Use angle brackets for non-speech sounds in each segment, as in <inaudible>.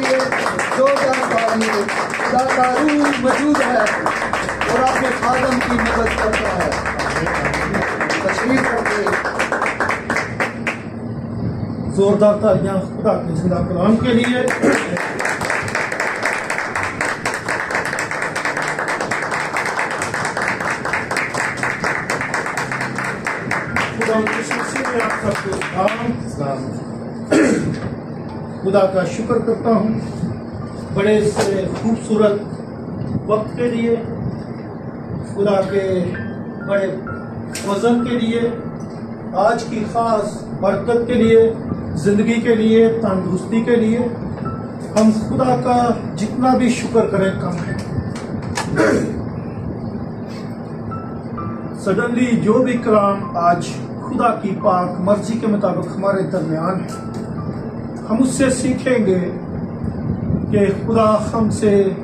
लिए जोरदार का रूह मौजूद है और अपने खादम की मदद करता है। तशरीफ़ रखिए जोरदार तालियाँ खुदा के ज़िंदा कलाम के लिए। खुदा का शुक्र करता हूँ। बड़े से खूबसूरत वक्त के लिए, खुदा के बड़े वज़न के लिए, आज की खास बरकत के लिए, ज़िंदगी के लिए, तंदुरुस्ती के लिए, हम खुदा का जितना भी शुक्र करें, कम है। सडनली जो भी कलाम आज खुदा की पाक मर्ज़ी के मुताबिक हमारे दरमियान है हम उससे सीखेंगे कि खुदा हमसे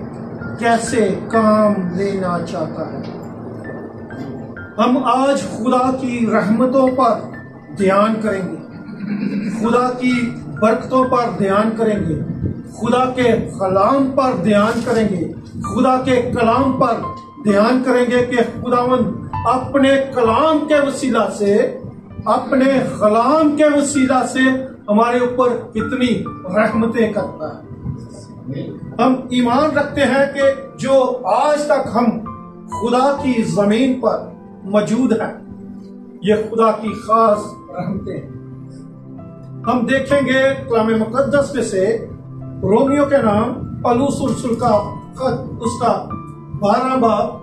कैसे काम लेना चाहता है। हम आज खुदा की रहमतों पर ध्यान करेंगे। खुदा की बरकतों पर ध्यान करेंगे। खुदा के कलाम पर ध्यान करेंगे। खुदा के कलाम पर ध्यान करेंगे कि खुदावन अपने कलाम के वसीला से, अपने कलाम के वसीला से हमारे ऊपर कितनी रहमतें करता है। हम ईमान रखते हैं कि जो आज तक हम खुदा की ज़मीन पर मौजूद हैं, ये खुदा की खास रहमतें हैं। हम देखेंगे कलाम मुकदस में से रोमियो के नाम पलूस रसुल का खत उसका बारह बाब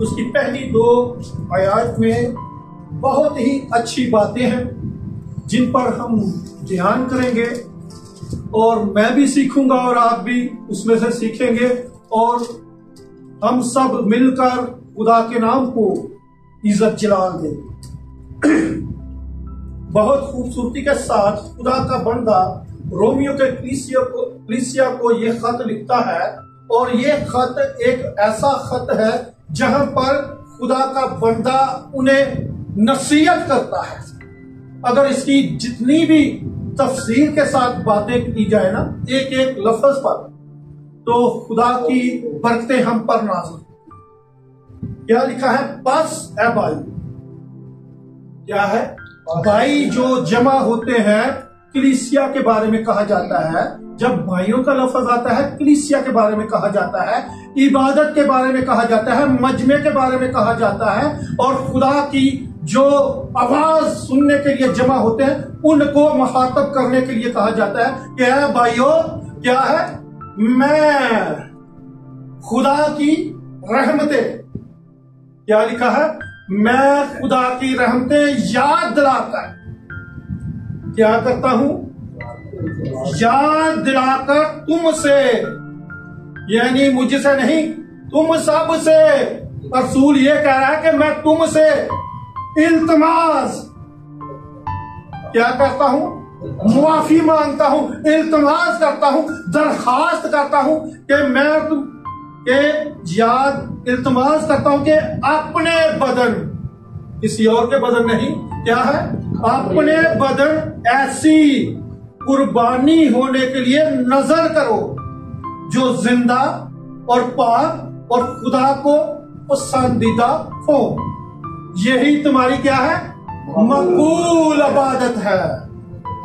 उसकी पहली दो आयात में बहुत ही अच्छी बातें हैं, जिन पर हम ध्यान करेंगे और मैं भी सीखूँगा और आप भी उसमें से सीखेंगे और हम सब मिलकर खुदा के नाम को इज़्ज़त जलाल देंगे। <clears throat> बहुत खूबसूरती के साथ खुदा का बंदा रोमियो के क्लिसिया को क्लिसिया को ये खत लिखता है और ये खत एक ऐसा खत है जहाँ पर खुदा का बंदा उन्हें नसीहत करता है। अगर इसकी जितनी भी तफसीर के साथ बातें की जाए ना एक एक लफ्ज पर तो खुदा की बरकतें हम पर नाजिल क्या लिखा है? बस है भाई। क्या है? भाई जो जमा होते हैं क्लिसिया के बारे में कहा जाता है जब भाइयों का लफज आता है, क्लिसिया के बारे में कहा जाता है, इबादत के बारे में कहा जाता है, मजमे के बारे में कहा जाता है, और खुदा की जो आवाज़ सुनने के लिए जमा होते हैं, उनको मुखातब करने के लिए कहा जाता है कि है भाइयों, क्या है? मैं खुदा की रहमतें क्या लिखा है? मैं खुदा की रहमतें याद दिलाकर क्या करता हूँ? याद दिलाकर तुमसे। यानी मुझसे नहीं, तुम सबसे रसूल ये कह रहा है कि मैं तुमसे इल्तमास। क्या करता हूँ? मुआफी माँगता हूँ, इल्तमास करता हूँ दरखास्त करता हूँ कि मैं तुम के याद, इल्तमास करता हूँ कि अपने बदन। किसी और के बदन नहीं, क्या है? अपने बदन ऐसी कुर्बानी होने के लिए नज़र करो। जो ज़िंदा और पाक और खुदा को पसंदीदा हो। यही तुम्हारी क्या है? मकबूल इबादत है।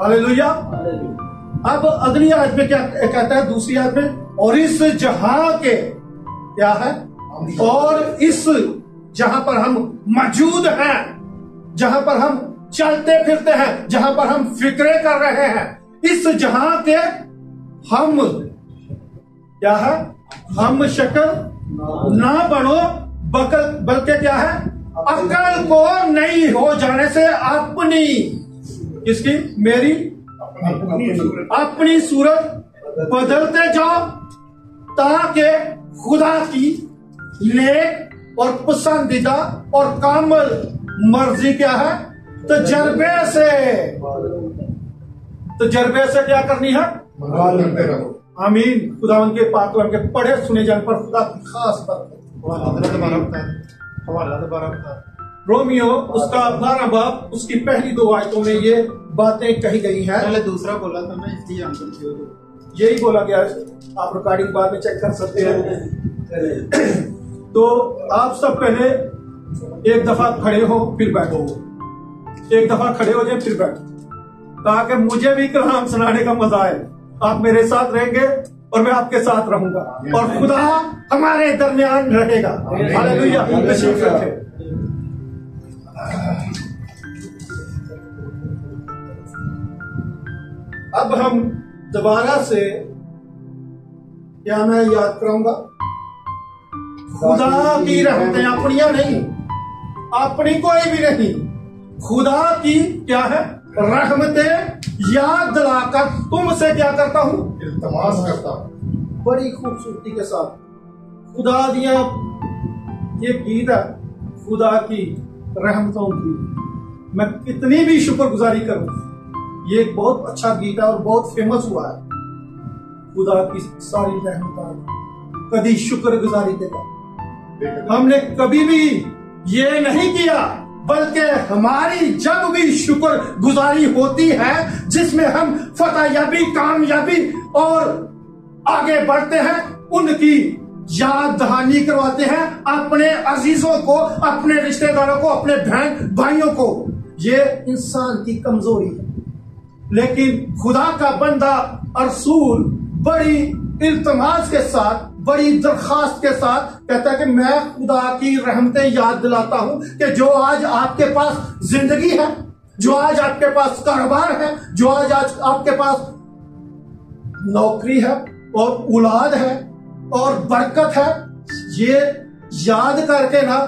हालेलुया। अब अगली आज में क्या कहता है? दूसरी आज में और इस जहाँ के क्या है? और इस जहाँ पर हम मौजूद हैं जहाँ पर हम चलते फिरते हैं जहाँ पर हम फिक्रे कर रहे हैं इस जहाँ के हम, क्या है? हम शक्ल ना बनो, बकल, बल्कि क्या है? अकल को नहीं हो जाने से अपनी, किसकी? मेरी? अपनी सूरत बदलते जाओ, ताकि खुदा की नेक और पसंदीदा और कामल मर्ज़ी क्या है? तजर्बे से। तजर्बे से क्या करनी है? आमीन। खुदा उनके पाक के पढ़े सुने जाने पर खुदा की खास बात रोमियो उसका बारह बाप उसकी पहली दो आयतों में ये बातें कही गई हैं। पहले दूसरा बोला था मैं इसलिए हम यही बोला गया आप रिकॉर्डिंग बाद में चेक कर सकते हैं। तो आप सब पहले एक दफ़ा खड़े हो फिर बैठो। एक दफ़ा खड़े हो जाए फिर बैठो। ताकि मुझे भी कलाम सुनाने का मज़ा आए। आप मेरे साथ रहेंगे और मैं आपके साथ रहूँगा। और खुदा हमारे दरमियान रहेगा। अब हम दोबारा से क्या मैं याद कराऊँगा। खुदा की रहमतें अपनिया नहीं, अपनी कोई भी नहीं। खुदा की क्या है? रहमतें याद दिलाकर तुमसे क्या करता हूँ? इल्तमास करता हूँ। बड़ी खूबसूरती के साथ। खुदा दिया ये गीत है खुदा की रहमतों की। मैं कितनी भी शुक्रगुजारी करूँ ये एक बहुत अच्छा गीत है और बहुत फ़ेमस हुआ है। खुदा की सारी रहमत कभी शुक्रगुजारी देगा हमने कभी भी ये नहीं किया बल्कि हमारी जब भी शुक्र गुजारी होती है, जिसमें हम फतेह फतेहयाबी, कामयाबी और आगे बढ़ते हैं, उनकी याद दहानी करवाते हैं, अपने अजीजों को, अपने रिश्तेदारों को, अपने बहन भाइयों को। ये इंसान की कमज़ोरी है। लेकिन खुदा का बंदा अरसूल बड़ी इल्तमास के साथ बड़ी दरखास्त के साथ कहता है कि मैं खुदा की रहमतें याद दिलाता हूँ कि जो आज आपके पास ज़िंदगी है, जो आज आपके पास कारोबार है, जो आज आज आपके पास नौकरी है और औलाद है और बरकत है, ये याद करके ना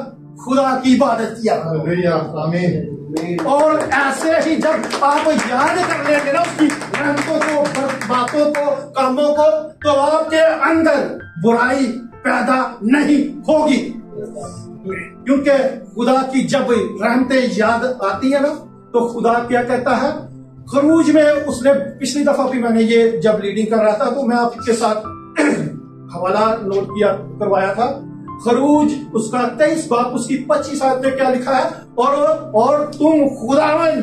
खुदा की इबादत किया और ऐसे ही जब आप याद कर लेंगे ना उसकी रहमतों को, बातों को, कामों को तो आपके अंदर बुराई पैदा नहीं होगी। क्योंकि खुदा की जब रहमतें याद आती है ना तो खुदा क्या कहता है? खरूज में उसने पिछली दफ़ा भी मैंने ये जब लीडिंग कर रहा था तो मैं आपके साथ <clears throat> हवाला नोट किया, करवाया था। खरूज उसका तेईस बाप उसकी पच्चीस आयत में क्या लिखा है? और और तुम खुदावन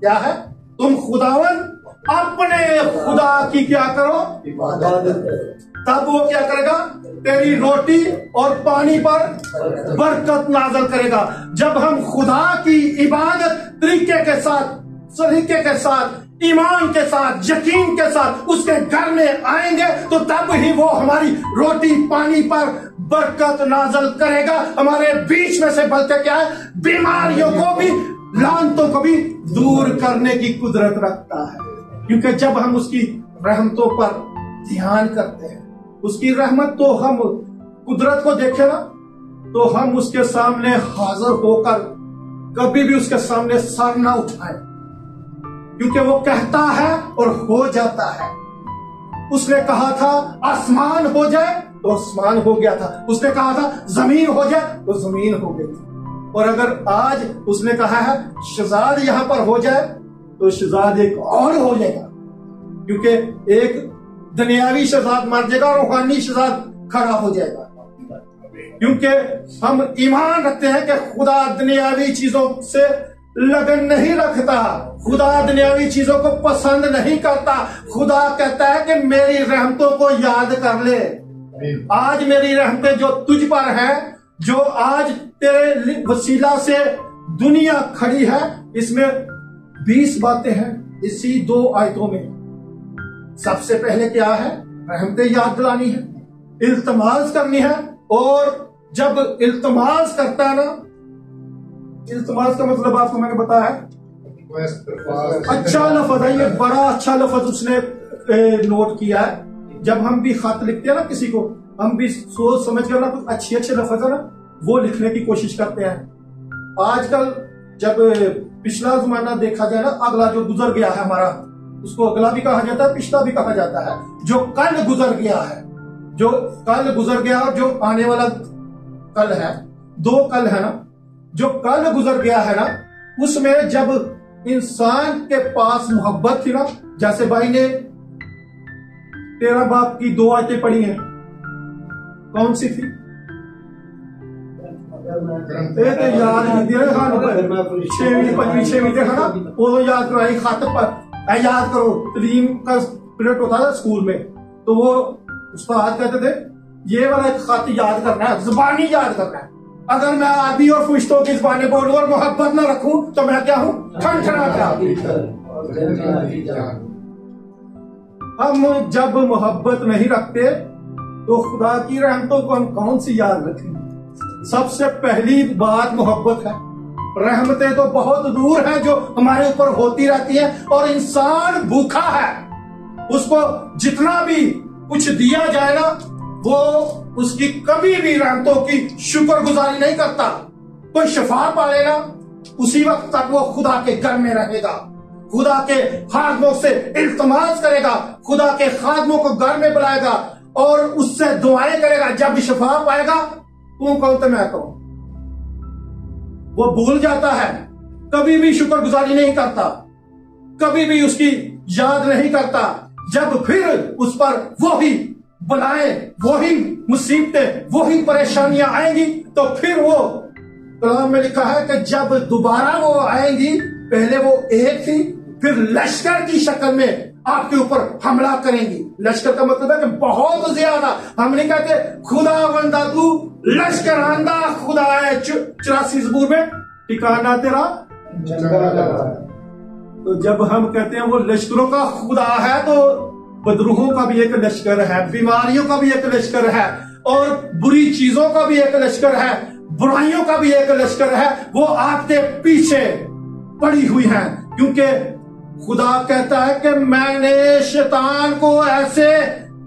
क्या है? तुम खुदावन अपने खुदा की क्या करो? तब वो क्या करेगा? तेरी रोटी और पानी पर बरकत नाजल करेगा। जब हम खुदा की इबादत तरीके के साथ सलीके के साथ ईमान के साथ यकीन के साथ उसके घर में आएँगे तो तब ही वो हमारी रोटी पानी पर बरकत नाजल करेगा। हमारे बीच में से बल्कि क्या है? बीमारियों को भी, लानतों को भी दूर करने की कुदरत रखता है। क्योंकि जब हम उसकी रहमतों पर ध्यान करते हैं, उसकी रहमत तो हम कुदरत को देखे ना तो हम उसके सामने हाजिर होकर कभी भी उसके सामने सर ना उठाए। क्योंकि वो कहता है और हो जाता है। उसने कहा था, आसमान हो जाए तो आसमान हो गया था। उसने कहा था, ज़मीन हो जाए तो ज़मीन हो गई थी। और अगर आज उसने कहा है, शहजाद यहाँ पर हो जाए तो शहजाद एक और हो जाएगा। क्योंकि एक दुनियावी शहजाद मर जाएगा और रूहानी शहजाद खड़ा हो जाएगा। क्योंकि हम ईमान रखते हैं कि खुदा दुनियावी चीज़ों से लगन नहीं रखता, खुदा दुनियावी चीज़ों को पसंद नहीं करता। खुदा कहता है कि मेरी रहमतों को याद कर ले। आज मेरी रहमतें जो तुझ पर है जो आज तेरे वसीला से दुनिया खड़ी है इसमें बीस बातें हैं इसी दो आयतों में। सबसे पहले क्या है? रहमतें याद दिलानी है इल्तमास करनी है और जब इल्तमास करता है ना इल्तमास का मतलब आपको मैंने बताया अच्छा लफज है ये बड़ा अच्छा लफज उसने नोट किया है। जब हम भी खत लिखते हैं ना किसी को, हम भी सोच समझ कर ना कुछ अच्छे अच्छे लफज है ना वो लिखने की कोशिश करते हैं। आजकल जब पिछला जमाना देखा जाए ना, अगला जो गुजर गया है हमारा, उसको अगला भी कहा जाता है, पिछला भी कहा जाता है। जो कल गुजर गया है, जो कल गुजर गया और जो आने वाला कल है, दो कल है ना, जो कल गुजर गया है ना, उसमें जब इंसान के पास मोहब्बत थी ना, जैसे भाई ने तेरा बाप की दो आयतें पढ़ी हैं। कौन सी थी? याद तो याद करो का होता था स्कूल में तो वो उस्ताद कहते थे ये वाला खत याद करना है जुबानी याद करना है। अगर मैं आदि और फुश्तों की जुबानी बोलूँ और मोहब्बत न रखूँ तो मैं क्या हूँ? ठन ठना क्या हम जब मोहब्बत नहीं रखते तो खुदा की रहमतों को हम कौन सी याद रखेंगे? सबसे पहली बात मोहब्बत है। रहमतें तो बहुत दूर है जो हमारे ऊपर होती रहती है, और इंसान भूखा है। उसको जितना भी कुछ दिया जाए ना, वो उसकी कभी भी रहमतों की शुक्रगुजारी नहीं करता। कोई शफा पालेगा उसी वक्त तक वो खुदा के घर में रहेगा। खुदा के खादमों से इल्तमास करेगा, खुदा के खादमों को घर में बुलाएगा और उससे दुआएँ करेगा, जब शफा पाएगा, तू कौन तो मैं कहूँ वो भूल जाता है। कभी भी शुक्रगुजारी नहीं करता। कभी भी उसकी याद नहीं करता। जब फिर उस पर वही बनाए वही मुसीबतें, वही परेशानियाँ आएँगी तो फिर वो कलाम में लिखा है कि जब दोबारा वो आएँगी, पहले वो एक थी फिर लश्कर की शक्ल में आपके ऊपर हमला करेंगी। लश्कर का मतलब है कि बहुत ज़्यादा। हम नहीं कहते खुदा बंदा, तू लश्कर आंदा, खुदा है। चौरासी जबूर में ठिकाना तेरा। तो जब हम कहते हैं वो लश्करों का खुदा है तो बदरूहों का भी एक लश्कर है, बीमारियों का भी एक लश्कर है, और बुरी चीज़ों का भी एक लश्कर है, बुराइयों का भी एक लश्कर है। वो आपके पीछे पड़ी हुई है, क्योंकि खुदा कहता है कि मैंने शैतान को ऐसे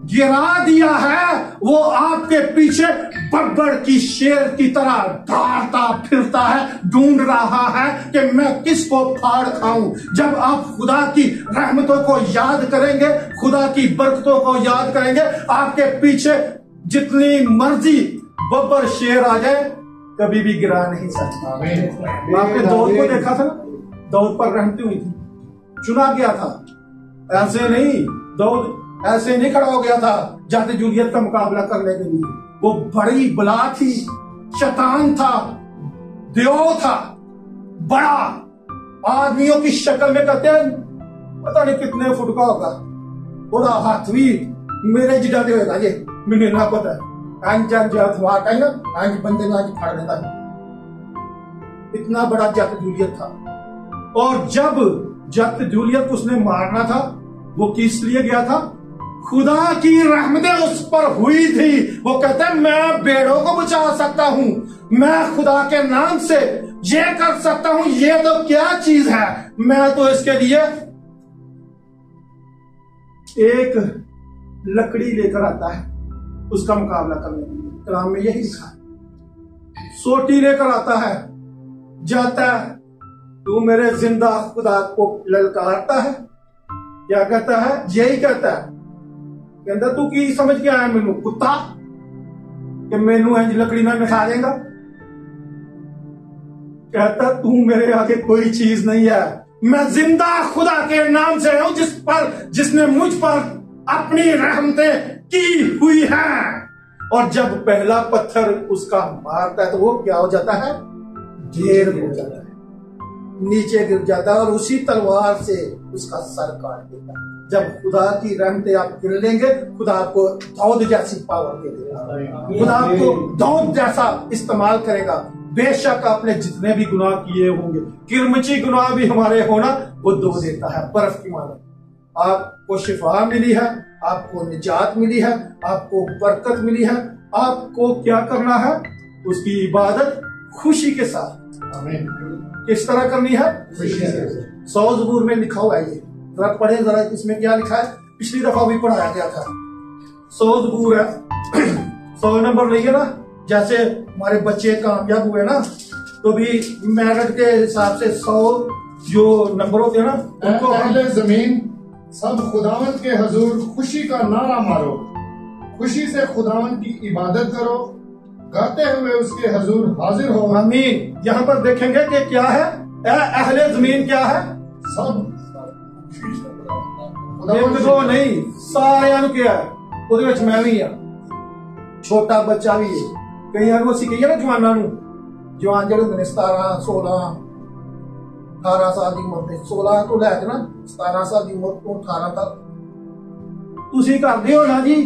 गिरा दिया है वो आपके पीछे बब्बर की शेर की तरह दौड़ता फिरता है ढूंढ रहा है कि मैं किसको फाड़ खाऊं। जब आप खुदा की रहमतों को याद करेंगे खुदा की बरकतों को याद करेंगे आपके पीछे जितनी मर्ज़ी बब्बर शेर आ जाए कभी भी गिरा नहीं सकता। आपने दौड़ को देखा था दौड़ पर रहमती हुई थी। चुना गया था ऐसे नहीं दौड़ ऐसे नहीं खड़ा हो गया था जाते जूलियत का मुकाबला करने के लिए वो बड़ी बला थी शतान था देव था बड़ा आदमियों की शक्ल में कहते हैं पता नहीं कितने फुट का होगा ਉਹਦਾ ਹੱਥ ਵੀ ਮੇਰੇ ਜਿੱਡਾ ਦੇ ਹੋਏਗਾ ਜੇ ਮੈਨੂੰ ਨਾ ਪਤਾ ਅੰਜ ਅੰਜ ਹਥਵਾ ਕਹੇ ਨਾ ਅੰਜ ਬੰਦੇ ਨੂੰ ਅੰਜ ਫੜ लेता इतना बड़ा जत जूलियत था और जब जत जूलियत को उसने मारना था, वो किस लिए गया था? खुदा की रहमतें उस पर हुई थी। वो कहते मैं बेड़ों को बचा सकता हूँ, मैं खुदा के नाम से ये कर सकता हूँ, ये तो क्या चीज़ है? मैं तो इसके लिए एक लकड़ी लेकर आता है, उसका मुकाबला करने के लिए। कलाम में यही लिखा सोटी लेकर आता है, जाता है तू मेरे ज़िंदा खुदा को ललकारता है। क्या कहता है? यही कहता है। कहता तू की समझ के आया मेनू? कुत्ता? कि मैनू इंज लकड़ी ना मिठा देगा? कहता, तू मेरे आगे कोई चीज़ नहीं है। मैं ज़िंदा खुदा के नाम से हूँ, जिस पर, जिसने मुझ पर अपनी रहमतें की हुई हैं। और जब पहला पत्थर उसका मारता है तो वो क्या हो जाता है? ढेर हो जाता है। नीचे गिर जाता है और उसी तलवार से उसका सर काट देता है। जब खुदा की रहमतें आप गिर लेंगे, खुदा आपको दौद जैसी पावर दे देगा खुदा आपको दौद जैसा इस्तेमाल करेगा। बेशक आपने जितने भी गुनाह किए होंगे, किरमची गुनाह भी हमारे होना वो दो देता है, बर्फ़ की मानो आपको शिफा मिली है, आपको निजात मिली है, आपको बरकत मिली है। आपको क्या करना है? उसकी इबादत खुशी के साथ। किस तरह करनी है? सौ जबूर में लिखा हुआ है ये जरा पढ़े जरा इसमें क्या लिखा है? पिछली दफ़ा भी पढ़ाया गया था। सौ जबूर है। <clears throat> सौ नंबर नहीं ना? जैसे हमारे बच्चे कामयाब हुए ना तो भी मेरिट के हिसाब से सौ जो नंबर होते हैं ना उनको अहले ज़मीन सब खुदावंत के हजूर खुशी का नारा मारो। खुशी से खुदावंत की इबादत करो। गाते हुए उसके हजूर हाजिर हो अमीन यहाँ पर देखेंगे कि क्या है ए अहले जमीन क्या है सब ਇੱਕ ਦੋ ਨਹੀਂ ਸਾਰਿਆਂ ਨੂੰ ਕਿਹਾ ਹੈ। ਉਹਦੇ ਵਿੱਚ ਮੈਂ ਵੀ ਆ ਛੋਟਾ ਬੱਚਾ ਵੀ ਹੈ ਕਈਆਂ ਨੂੰ ਅਸੀਂ ਕਹੀਏ ਨਾ ਜਵਾਨਾਂ ਨੂੰ ਜਵਾਨ ਜਿਹੜੇ ਹੁੰਦੇ ਨੇ 17 16 18 ਸਾਲ ਦੀ ਉਮਰ ਦੇ 16 ਤੋਂ ਲੈ ਕੇ ਨਾ 17 ਸਾਲ ਦੀ ਉਮਰ ਤੋਂ 18 ਤੱਕ ਤੁਸੀਂ ਕਰਦੇ ਹੋ ਨਾ ਜੀ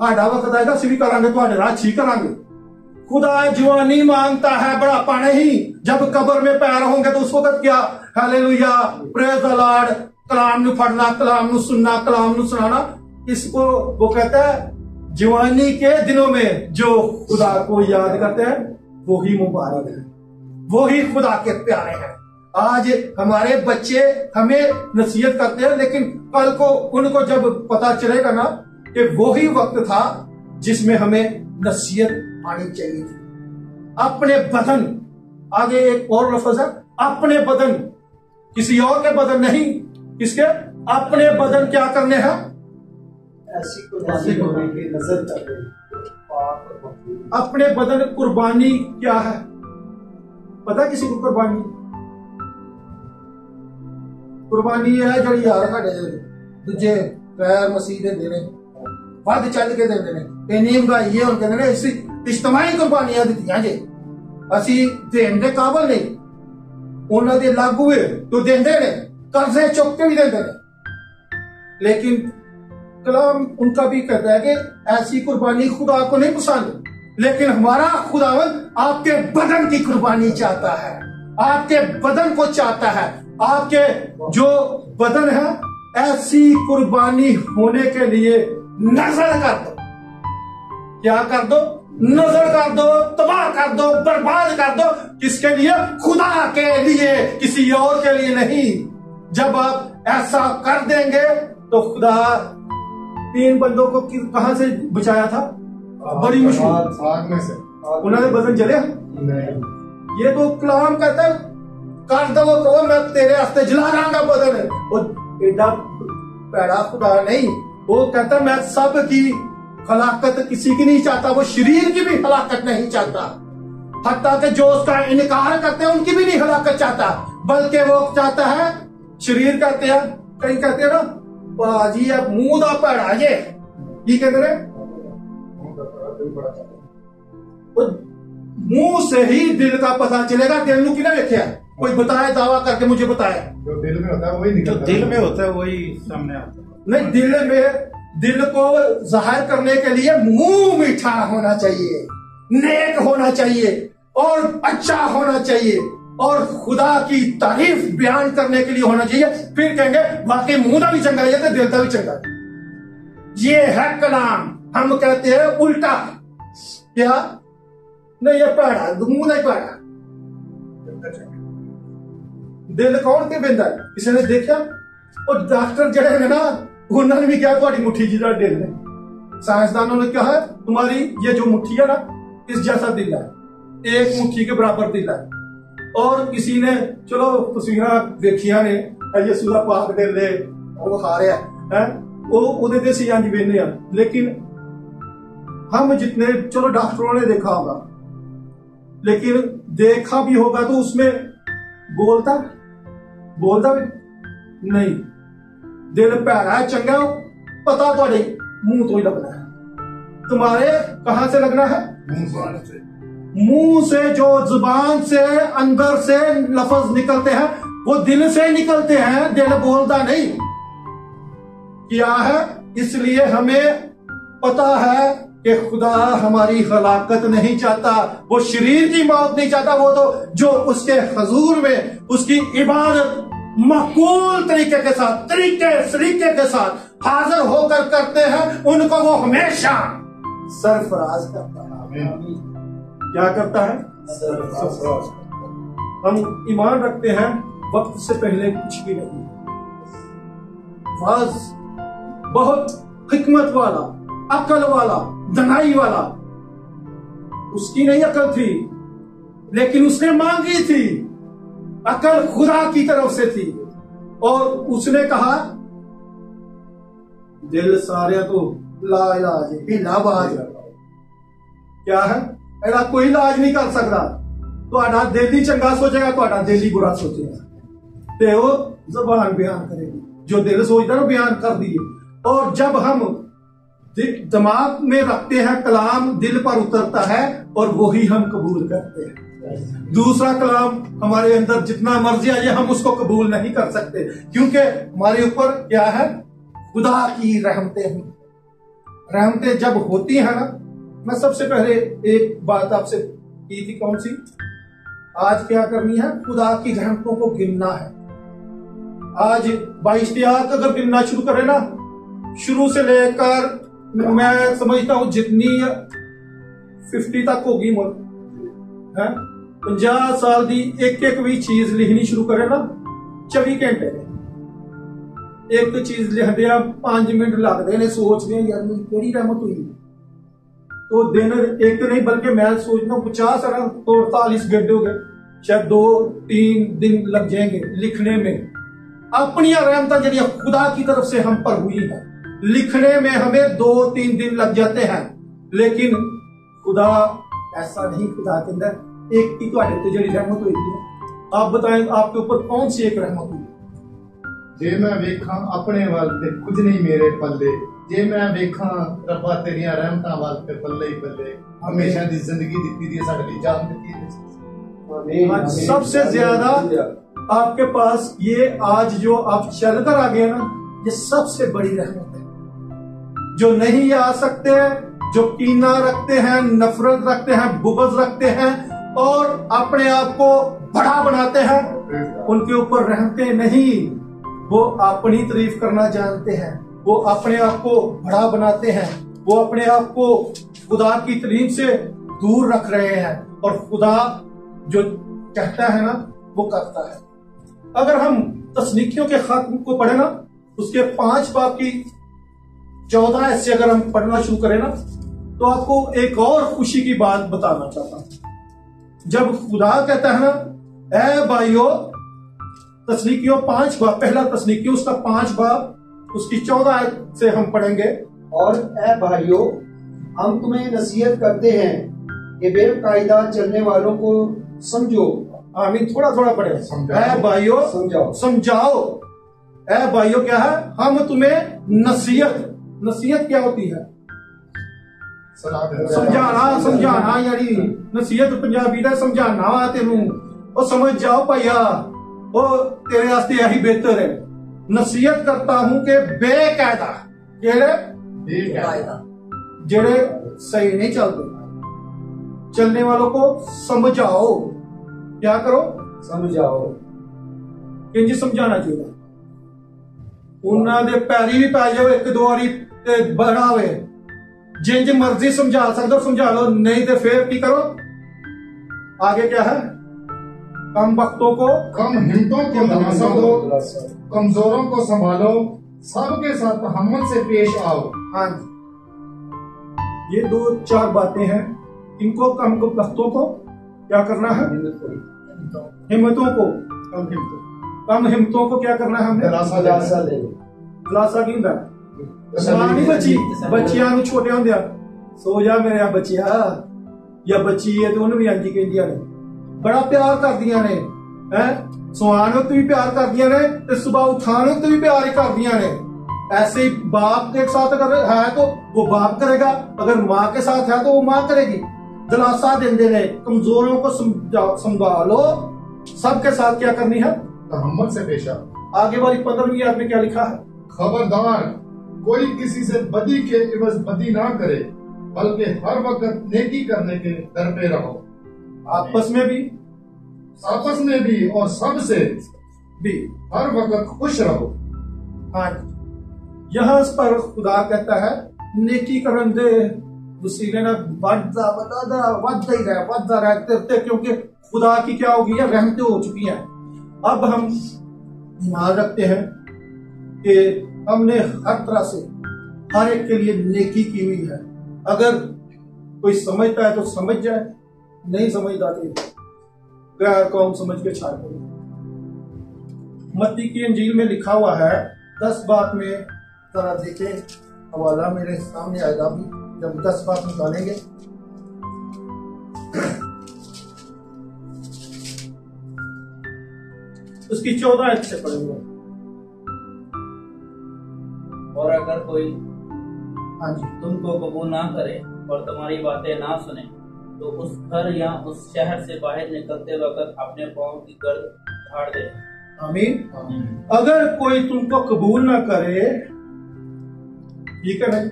ਸਾਡਾ ਵਕਤ ਆਏਗਾ ਅਸੀਂ ਵੀ ਕਰਾਂਗੇ ਤੁਹਾਡੇ ਰਾਹ ਅੱਛੀ ਕਰਾਂਗੇ खुदा जवानी मांगता है बुढ़ापा नहीं जब कब्र में पैर होंगे तो उस वक्त क्या हालेलुया प्रेज द लॉर्ड कलाम नु पढ़ना कलाम नु सुनना कलाम नु सुनाना इसको वो कहता है जवानी के दिनों में जो खुदा को याद करते हैं वही मुबारक है वही खुदा के प्यारे हैं आज हमारे बच्चे हमें नसीहत करते हैं लेकिन कल को उनको जब पता चलेगा ना कि वो ही वक्त था जिसमें हमें नसीहत आनी चाहिए थी। अपने बदन आगे एक और लफज है अपने बदन। किसी और के बदन नहीं किसके? अपने बदन क्या करने हैं? अपने बदन कुर्बानी क्या है? पता किसी को कुर्बानी? कुर्बानी है जड़ी यार दूजे पैर मसीह देने। ਦੇਣੇ ਵੱਧ ਚੱਲ ਕੇ ਦਿੰਦੇ ਨੇ ਇੰਨੀ ਮਹਿੰਗਾਈ ਹੈ ਹੁਣ ਕਹਿੰਦੇ ਨੇ ਅਸੀਂ ਇਜਤਮਾਹੀ ਕੁਰਬਾਨੀਆਂ ਦਿੱਤੀਆਂ ਜੇ ਅਸੀਂ ਦੇਣ ਦੇ ਕਾਬਲ ਨਹੀਂ ਉਹਨਾਂ ਦੇ ਲਾਗੂ ਹੈ ਤੋ ਦਿੰਦੇ ਨੇ ਕਰਜ਼ੇ ਚੁੱਕ ਕੇ ਵੀ ਦਿੰਦੇ ਨੇ लेकिन कलाम उनका भी कहता है कि ऐसी कुर्बानी खुदा को नहीं पसंद लेकिन हमारा खुदावन आपके बदन की कुर्बानी चाहता है आपके बदन को चाहता है आपके जो बदन है ऐसी कुर्बानी होने के लिए नज़र कर दो। क्या कर दो? नज़र कर दो तबाह कर दो बर्बाद कर दो। किसके लिए? खुदा के लिए किसी और के लिए नहीं। जब आप ऐसा कर देंगे तो खुदा तीन बंदों को कहा से बचाया था? बड़ी मुश्किल आग में से। उन्होंने बदन जले? ये तो कलाम कहता है कर दो कहो मैं तेरे जला रहा बदन। वो एडा पैड़ा खुदा नहीं। वो कहता मैं सब की हलाकत किसी की नहीं चाहता वो शरीर की भी हलाकत नहीं चाहता। हत्या कि जो उसका इनकार करते हैं उनकी भी नहीं हलाकत चाहता। बल्कि वो चाहता है शरीर कहते हैं कहीं कहते हैं ना बाजी है मुँह दा भैड़ा जे की कहते हैं वो मुँह से ही दिल का पता चलेगा दिल नु किने वेख्या कोई बताए दावा करके मुझे बताया जो दिल में होता है वही जो निकलता दिल में होता है वही सामने आता है। नहीं, दिल में, दिल को ज़ाहिर करने के लिए मुँह मीठा होना चाहिए, नेक होना चाहिए और अच्छा होना चाहिए और खुदा की तारीफ़ बयान करने के लिए होना चाहिए। फिर कहेंगे बाकी मुँह भी चंगा है तो दिल का भी चंगा ये है कलाम। हम कहते हैं उल्टा। क्या? नहीं, ये पढ़ा। मुँह नहीं पढ़ा। दिल कौन के बिंदा किसी ने देखा? और डॉक्टर जड़े ना ਉਹਨਾਂ ਨੇ ਵੀ ਕਿਹਾ ਤੁਹਾਡੀ ਮੁੱਠੀ ਜਿਹਦਾ ਦਿਲ ਹੈ साइंसदानों ने कहा तुम्हारी ये जो मुट्ठी है ना इस जैसा दिल है एक मुट्ठी के बराबर दिल है और किसी ने चलो तस्वीर देखिया ने यसू ਦਾ ਪਾਕ ਦਿਲ ਦੇ ਉਹ ਖਾ ਰਿਹਾ ਹੈ ਉਹ ਉਹਦੇ ਤੇ ਅਸੀਂ ਇੰਜ ਵੇਨੇ ਆ लेकिन हम जितने चलो डॉक्टरों ने देखा होगा लेकिन देखा भी होगा तो उसमें बोलता बोलता भी नहीं दिल भैड़ा है चंगा पता थोड़े मुँह तो ही लगना है तुम्हारे कहाँ से लगना है मुँह से मुँह से जो ज़ुबान से अंदर से लफ्ज निकलते हैं वो दिल से निकलते हैं दिल बोलता नहीं क्या है इसलिए हमें पता है कि खुदा हमारी हलाकत नहीं चाहता वो शरीर की मौत नहीं चाहता वो तो जो उसके हजूर में उसकी इबादत मकूल तरीके के साथ तरीके सलीके के साथ हाजिर होकर करते हैं उनको वो हमेशा सरफराज करता है। क्या करता है? सरफराज। हम ईमान रखते हैं वक्त से पहले कुछ भी नहीं। वाज बहुत हिकमत वाला अकल वाला दनाई वाला। उसकी नहीं अकल थी लेकिन उसने मांगी थी। अकल खुदा की तरफ से थी और उसने कहा दिल सारे तो ला इलाज इलाबाज क्या है ਇਹਦਾ ਕੋਈ ਇਲਾਜ ਨਹੀਂ ਕਰ ਸਕਦਾ ਤੁਹਾਡਾ ਦਿਲ ਹੀ ਚੰਗਾ ਸੋਚੇਗਾ ਤੁਹਾਡਾ ਦਿਲ ਹੀ ਬੁਰਾ ਸੋਚੇਗਾ ਤੇ ਉਹ ਜ਼ਬਾਨ बयान करेगी जो दिल सोचता है ना बयान कर दिए और जब हम दि- दिमाग में रखते हैं कलाम दिल पर उतरता है और वही हम कबूल करते हैं दूसरा कलाम हमारे अंदर जितना मर्ज़ी आ जाए हम उसको कबूल नहीं कर सकते। क्योंकि हमारे ऊपर क्या है? खुदा की रहमतें हुई रहमतें जब होती हैं ना, मैं सबसे पहले एक बात आपसे की थी कौन सी? आज क्या करनी है? खुदा की रहमतों को गिनना है। आज बाइश्तियात अगर गिनना शुरू करें ना, शुरू से लेकर मैं समझता हूँ जितनी फिफ्टी तक होगी है? पंजाह साल दी एक एक भी चीज़ लिखनी शुरू करे ना चौबी घंटे ने एक चीज़ लिखते हैं पाँच मिनट लगते ने सोचते हैं यार मेरी केड़ी रहमत हुई तो दिन एक नहीं बल्कि मैं सोचता हूँ पचास तो अड़तालीस घंटे हो गए शायद दो तीन दिन लग जाएँगे लिखने में अपनी रहमत ज़रिए खुदा की तरफ़ से हम पर हुई है लिखने में हमें दो तीन दिन लग जाते हैं लेकिन खुदा ऐसा नहीं खुदा के अंदर एक ही ਤੁਹਾਡੇ ਤੇ ਜਿਹੜੀ ਰਹਿਮਤ ਹੋਈ है आप बताएं आपके ऊपर कौन सी एक रहमत हुई ਜੇ ਮੈਂ ਵੇਖਾਂ ਆਪਣੇ ਵੱਲ ਤੇ ਕੁਝ ਨਹੀਂ ਮੇਰੇ ਪੱਲੇ ਜੇ ਮੈਂ ਵੇਖਾਂ ਰੱਬਾ ਤੇਰੀਆਂ ਰਹਿਮਤਾਂ ਵੱਲ ਤੇ ਪੱਲੇ ਹੀ ਪੱਲੇ ਹਮੇਸ਼ਾ ਦੀ ਜ਼ਿੰਦਗੀ ਦਿੱਤੀ ਦੀ ਹੈ, ਸਾਡੇ ਲਈ ਜਾਨ ਦਿੱਤੀ ਹੈ आज सबसे ज्यादा आपके पास ये आज जो आप चलकर आ गए ना ये सबसे बड़ी रहमत है जो नहीं आ सकते जो कीना रखते हैं नफरत रखते हैं बुगज रखते हैं और अपने आप को बड़ा बनाते हैं। उनके ऊपर रहते नहीं। वो अपनी तारीफ़ करना जानते हैं। वो अपने आप को बड़ा बनाते हैं। वो अपने आप को खुदा की तारीफ़ से दूर रख रहे हैं। और खुदा जो कहता है ना, वो करता है। अगर हम तस्नीकियों के खत को पढ़े ना, उसके पाँच बाप की चौदह ऐसे अगर हम पढ़ना शुरू करें ना तो आपको एक और खुशी की बात बताना चाहता हूँ। जब खुदा कहता है ना ए भाइयो तस्नीकियों पाँच बाप पहला तस्नीकियों उसका पाँच बाप उसकी चौदह से हम पढ़ेंगे और ए भाइयों हम तुम्हें नसीहत करते हैं कि बेकायदा चलने वालों को समझो। आमीन थोड़ा थोड़ा पढ़े समझाओ। भाइयों समझाओ। समझाओ। ए भाइयों क्या है? हम तुम्हें नसीहत नसीहत क्या होती है? ਸਮਝਾਣਾ ਸਮਝਾਣਾ ਯਾਨੀ ਨਸੀਹਤ ਪੰਜਾਬੀ ਦਾ ਸਮਝਾਣਾ ਵਾ ਤੈਨੂੰ ਉਹ ਸਮਝ ਜਾਓ ਭਈਆ ਉਹ ਤੇਰੇ ਵਾਸਤੇ ਇਹੀ ਬਿਹਤਰ ਹੈ ਨਸੀਹਤ ਕਰਤਾ ਹੂੰ ਕਿ ਬੇਕਾਇਦਾ ਜਿਹੜੇ ਠੀਕ ਹੈ ਜਿਹੜੇ सही नहीं चलते चलने वालों को समझाओ क्या करो समझाओ ਇੰਜ ਸਮਝਾਣਾ ਚਾਹੀਦਾ ਉਹਨਾਂ ਦੇ ਪੈਰੀ ਵੀ ਪੈ ਜਾਓ ਇੱਕ ਦੋ ਵਾਰੀ ਤੇ ਬੜਾ ਹੋਵੇ जिन मर्ज़ी समझा सकते हो समझा लो नहीं तो फिर की करो? आगे क्या है? कम वक्तों को कम हिंदों को समझो कमजोरों को संभालो सबके साथ तहमल से पेश आओ। हाँ ये दो चार बातें हैं। इनको कम वक्तों को क्या करना है? हिम्मतों को। कम हिम्मतों। कम हिम्मतों को क्या करना है हमें खुलासा की ਮਾਂ ਨਹੀਂ ਬੱਚੀ ਬੱਚਿਆਂ ਨੂੰ ਛੋਟੇ ਸੋ ਜਾ ਮੇਰਾ ਬੱਚਿਆ ਜਾਂ ਬੱਚੀ ਹੈ ਤੇ ਉਹਨੂੰ ਵੀ ਅੰਜੀ ਕਹਿੰਦੀਆਂ ਨੇ ਬੜਾ ਪਿਆਰ ਕਰਦੀਆਂ ਨੇ ਹੈ ਵੀ ਪਿਆਰ ਕਰਦੀਆਂ ਨੇ ਤੇ ਵੀ ਪਿਆਰ ਕਰਦੀਆਂ ਨੇ अगर है तो वो बाप करेगा अगर माँ के साथ है तो वो माँ करेगी। दिलासा दें रहे कमजोरों को संभालो सबके साथ क्या करनी है? पेशा। आगे वाली पंद्रहवीं याद क्या लिखा है? खबरदार। कोई किसी से बदी के इवज बदी ना करे बल्कि हर वक्त नेकी करने के दर पे रहो। आपस में भी? आपस में भी और सबसे भी हर वक्त खुश रहो। हाँ यहाँ पर खुदा कहता है नेकी करन दे। वसीले ना बढ़ता बढ़ता बढ़ता ही रहे बढ़ता रहे करते क्योंकि खुदा की क्या होगी है रहमतें हो चुकी हैं। अब हम ध्यान रखते हैं कि हमने हर तरह से हर एक के लिए नेकी की हुई है। अगर कोई समझता है तो समझ जाए, नहीं समझता तो गैर कौम समझ के छाड़ करो मत्ती की अंजील में लिखा हुआ है, दस बात में जरा देखे, हवाला मेरे सामने आएगा भी, जब दस बात निकालेंगे उसकी चौदह अच्छे पढ़ेंगे। और अगर कोई हाँ तुमको कबूल ना करे और तुम्हारी बातें ना सुने तो उस घर या उस शहर से बाहर निकलते वक्त अपने पाँव की गर्द झाड़ दे। आमीन। अगर कोई तुमको कबूल ना करे ठीक है भाई?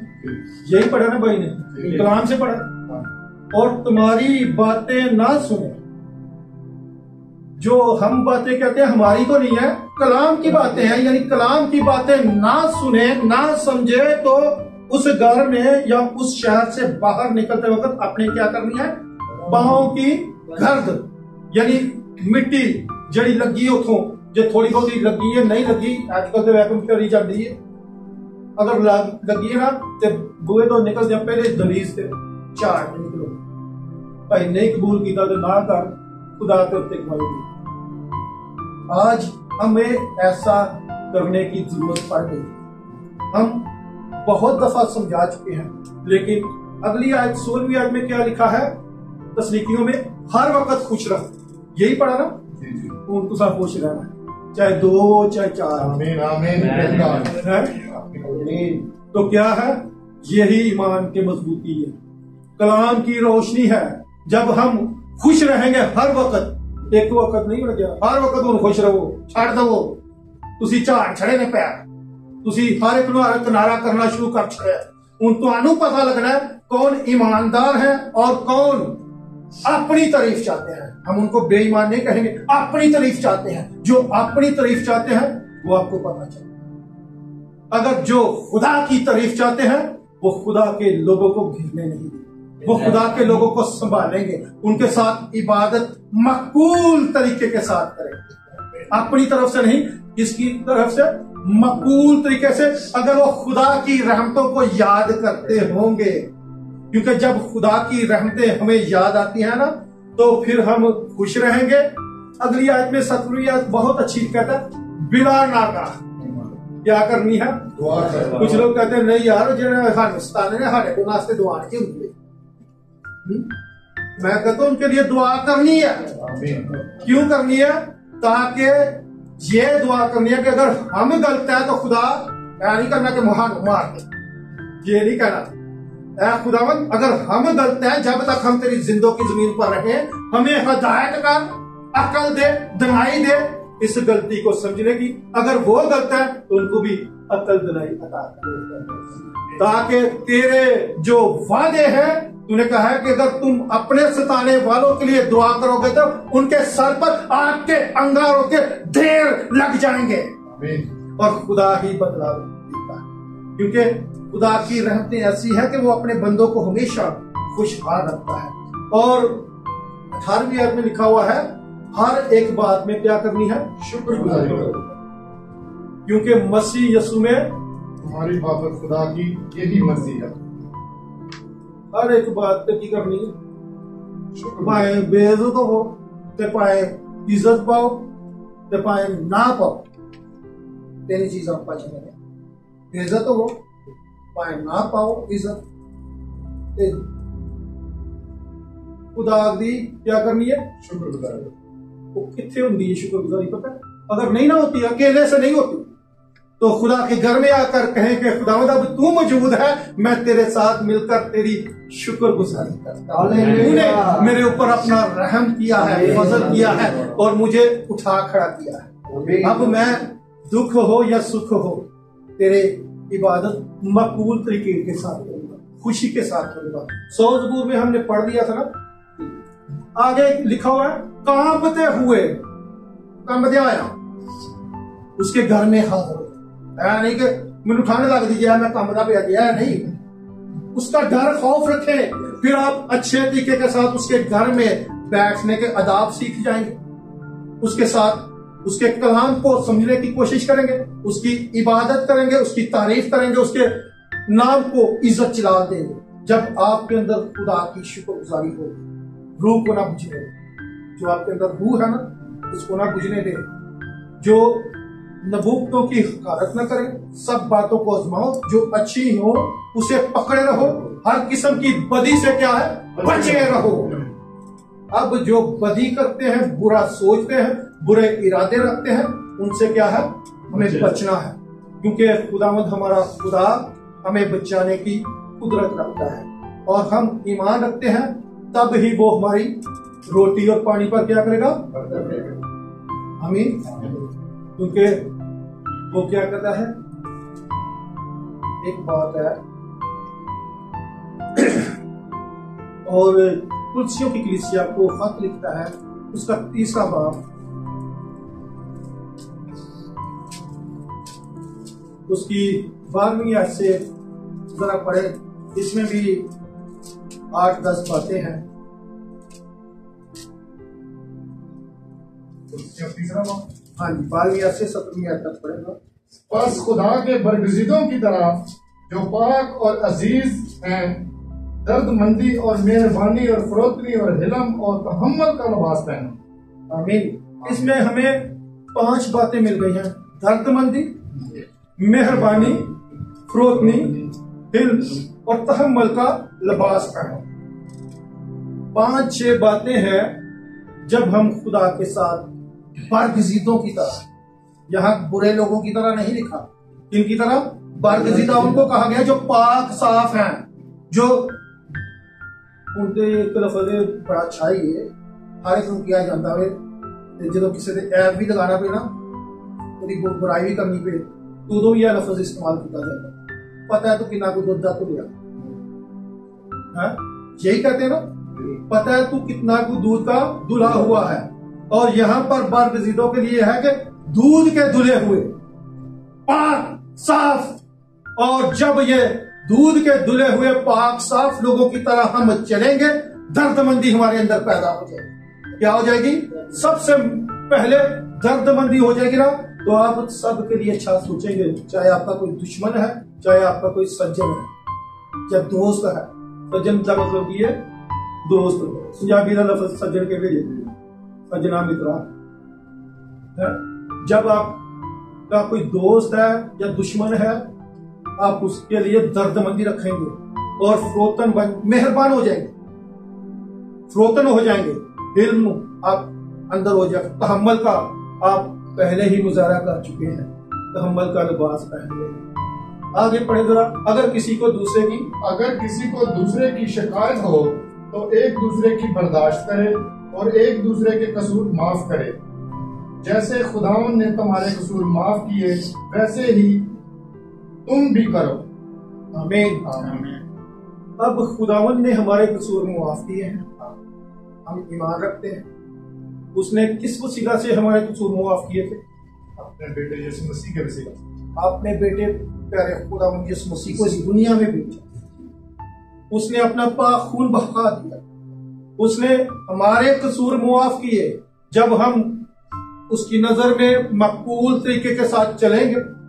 यही पढ़ा ना भाई ने? कलाम से पढ़ा। और तुम्हारी बातें ना सुने जो हम बातें कहते हैं, हमारी तो नहीं है, कलाम की बातें हैं, यानी कलाम की बातें ना सुने, ना समझे तो उस घर में या उस शहर से बाहर निकलते वक्त अपने क्या करनी है? पाँव की गर्द, यानी मिट्टी जड़ी लगी उथों जो थोड़ी बहुत लगी है, नहीं लगी, आजकल तो वैक्यूम करी जाती है। अगर लग- लगी है ना तो बूहे तो निकल जाए, पहले दलीज से चार निकलो भाई नहीं कबूल किया तो ना कर, खुदा के उत्ते कमाई। आज हमें ऐसा करने की ज़रूरत पड़ गई। हम बहुत दफ़ा समझा चुके हैं लेकिन अगली आयत सोलहवीं आयत में क्या लिखा है? तस्लीकियों में हर वक्त खुश रहो। यही पढ़ा ना? जी जी। उन तुसा खुश रहना है? चाहे दो चाहे चार। कहता है? आमीन। तो क्या है? यही ईमान की मजबूती है। कलाम की रोशनी है। जब हम खुश रहेंगे हर वक्त एक तो वक्त नहीं ਬਣ गया हर वक्त ਹੁਣ ਖੁਸ਼ ਰਹੋ ਛੱਡ ਦਵੋ ਤੁਸੀਂ ਝਾੜ ਛੜੇ ਨੇ ਪੈਰ ਤੁਸੀਂ ਹਰ ਇੱਕ ਨੂੰ ਹਰ ਕਿਨਾਰਾ ਕਰਨਾ ਸ਼ੁਰੂ ਕਰ ਛੜਿਆ ਹੁਣ ਤੁਹਾਨੂੰ ਪਤਾ ਲੱਗਣਾ ईमानदार है और कौन अपनी तारीफ़ चाहते हैं। हम उनको बेईमान नहीं कहेंगे। अपनी तारीफ़ चाहते हैं। जो अपनी तारीफ़ चाहते हैं, वो आपको पता चले। अगर जो खुदा की तारीफ़ चाहते हैं, वो खुदा के लोगों को घिरने नहीं देते। वो खुदा के लोगों को संभालेंगे। उनके साथ इबादत मकबूल तरीके के साथ करेंगे अपनी तरफ़ से नहीं किसकी तरफ़ से मकबूल तरीके से अगर वो खुदा की रहमतों को याद करते होंगे क्योंकि जब खुदा की रहमतें हमें याद आती है ना तो फिर हम खुश रहेंगे। अगली आयत में आयत बहुत अच्छी कहता है बिला नागा। क्या करनी है? दुआ कुछ लोग कहते हैं नहीं यार सानू सताने ने साढ़े को नास्ते दुआ नहीं होंगे मैं कहता हूँ उनके लिए दुआ करनी है। क्यों करनी है? ताकि ये दुआ करनी है कि अगर हम गलत है तो खुदा ऐ नहीं करना कि महान मार दे। ये नहीं कहना। ऐ खुदावन अगर हम गलत है जब तक हम तेरी जिंदों की ज़मीन पर रहे हमें हदायत कर अकल दे दिलाई दे इस गलती को समझने की। अगर वो गलत है तो उनको भी अकल दिलाई अता कर। ताकि तेरे जो वादे हैं तूने कहा है कि अगर तुम अपने सताने वालों के लिए दुआ करोगे तो उनके सर पर आग के अंगारों के ढेर लग जाएँगे। और खुदा ही बदलाव देता है। क्योंकि खुदा की रहमतें ऐसी है कि वो अपने बंदों को हमेशा खुशहाल रखता है। और अठारहवीं आयत में लिखा हुआ है हर एक बात में क्या करनी है? शुक्रगुजारी। करो क्योंकि मसीह यसु में तुम्हारी बाबत खुदा की यही मर्ज़ी है। हर एक बात पे की करनी है। भाए बेइज्जत हो ते पाए इज़्ज़त पाओ ते पाए ना पाओ तीन चीज़ हम पाच में बेइज्जत हो पाए ना पाओ इज़्ज़त। ते खुदा दी क्या करनी है? शुक्रगुजारी वो कितने होती है शुक्रगुजारी पता है? अगर नहीं ना होती अकेले से नहीं होती। तो खुदा के घर में आकर कहें कि खुदावंद अब तू मौजूद है मैं तेरे साथ मिलकर तेरी शुक्रगुजारी करता तूने मेरे ऊपर अपना रहम किया है फजल किया है और मुझे उठा खड़ा किया है। अब मैं दुख हो या सुख हो तेरे इबादत मकबूल तरीके के साथ करूँगा खुशी के साथ करूँगा। सौ जबूर में हमने पढ़ दिया था ना? आगे लिखा हुआ है कांपते हुए कंबदे आया उसके घर में हाजिर हो नहीं कि मैनू ठंड लग दी है मैं कंबदा पे गया नहीं उसका डर खौफ रखे फिर आप अच्छे तरीके के साथ उसके घर में बैठने के आदाब सीख जाएँगे उसके साथ उसके कलाम को समझने की कोशिश करेंगे उसकी इबादत करेंगे उसकी तारीफ़ करेंगे उसके नाम को इज़्ज़त चिला देंगे जब आपके अंदर खुदा की शुक्रगुजारी होगी रूह को ना बुझने जो आपके अंदर रूह है ना उसको ना बुझने दे जो नबूकतों की हकारत न करें। सब बातों को आजमाओ। जो अच्छी हो उसे पकड़े रहो। हर किस्म की बदी से क्या है? बचे रहो। अब जो बदी करते हैं बुरा सोचते हैं बुरे इरादे रखते हैं उनसे क्या है? हमें बचना है। क्योंकि खुदामद हमारा खुदा हमें बचाने की कुदरत रखता है। और हम ईमान रखते हैं तब ही वो हमारी रोटी और पानी पर क्या करेगा। आमीन। क्योंकि वो क्या करता है? एक बात है। और तुलसियों की कलिसिया को खत लिखता है, उसका तीसरा बाप। उसकी बारहवीं आज से जरा पढ़े, इसमें भी आठ दस बातें हैं। तीसरा बात हाँ आयत से सत्रहवीं आयत तक पढ़ेगा। बस खुदा के बरगजीदों की तरह जो पाक और अज़ीज़ हैं दर्दमंदी और मेहरबानी और फरोतनी और हिलम और तहम्मल का लिबास पहनो। आमीन। इसमें हमें पाँच बातें मिल गई हैं। दर्दमंदी मेहरबानी फरोतनी हिल और तहम्मल का लिबास पहनो। पाँच छह बातें हैं जब हम खुदा के साथ बरगजीदों की तरह यहाँ बुरे लोगों की तरह नहीं लिखा इनकी तरह बरगजीदा उनको कहा गया जो पाक साफ हैं जो उनके एक लफज बड़ा अच्छा ही है हर एक ਨੂੰ ਕਿਹਾ ਜਾਂਦਾ ਵੇ ਤੇ ਜਦੋਂ ਕਿਸੇ ਦੇ ਐਬ ਵੀ ਲਗਾਣਾ ਪਏ ਨਾ ਉਹਦੀ ਬੁ- ਬੁਰਾਈ ਵੀ ਕਰਨੀ ਪਏ तो उदो यह लफज इस्तेमाल किया जाता है पता है तो कितना को दुध दा तुलिया है यही कहते हैं ना पता है तू कितना को दूध का दुला हुआ है और यहाँ पर बरगजीदों के लिए है कि दूध के धुले हुए, पाक साफ़। और जब ये दूध के धुले हुए, पाक साफ़ लोगों की तरह हम चलेंगे, दर्दमंदी हमारे अंदर पैदा हो जाएगी। क्या हो जाएगी? सबसे पहले दर्दमंदी हो जाएगी ना तो आप सबके लिए अच्छा सोचेंगे, चाहे आपका कोई दुश्मन है, चाहे आपका कोई सज्जन है। चाहे दोस्त है, सज्जन का मतलब ये दोस्त पंजाबी का सज्जन के लिए सज्जना मित्रा। है? जब आपका कोई दोस्त है या दुश्मन है, आप उसके लिए दर्दमंदी रखेंगे और फ्रोतन बन, मेहरबान हो जाएँगे। फ्रोतन हो जाएँगे। इल्म आप अंदर हो जाए। तहम्मल का आप पहले ही मुजाहरा कर चुके हैं। तहम्मल का लिबास पहन लेंगे आगे पढ़े जरा। अगर किसी को दूसरे की, अगर किसी को दूसरे की शिकायत हो तो एक दूसरे की बर्दाश्त करे। और एक दूसरे के कसूर माफ़ करे। जैसे खुदावन ने तुम्हारे कसूर माफ़ किए वैसे ही तुम भी करो। आमीन। अब खुदावन ने हमारे कसूर माफ़ किए हैं। हम ईमान रखते हैं। उसने किस वसीला से हमारे कसूर माफ़ किए थे? अपने बेटे यीशु मसीह के वसीला। आपने बेटे प्यारे खुदावन यीशु मसीह को इस दुनिया में भेजा। उसने अपना पाक खून बहा दिया। उसने हमारे कसूर मुआफ किए। जब हम उसकी नज़र में मकबूल तरीके के साथ चलेंगे,